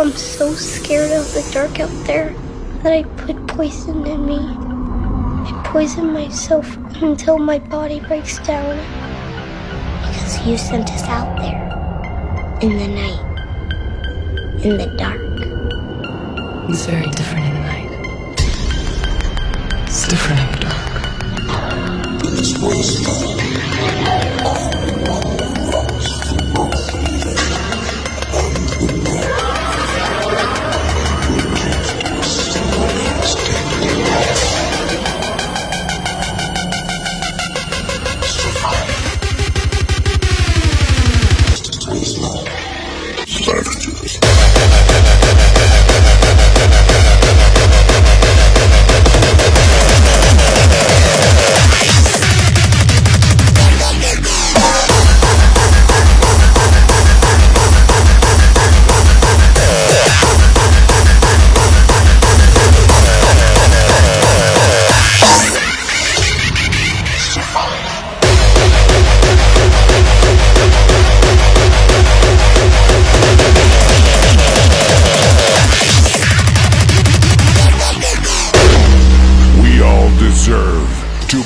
I'm so scared of the dark out there that I put poison in me. I poison myself until my body breaks down. Because you sent us out there in the night, in the dark. It's very different in the night. It's different in the dark. We to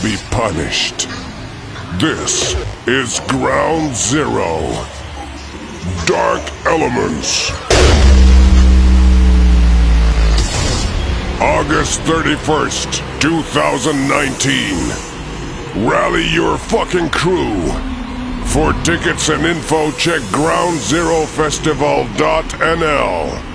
be punished. This is Ground Zero. Dark Elements. August 31st, 2019. Rally your fucking crew. For tickets and info, check groundzerofestival.nl.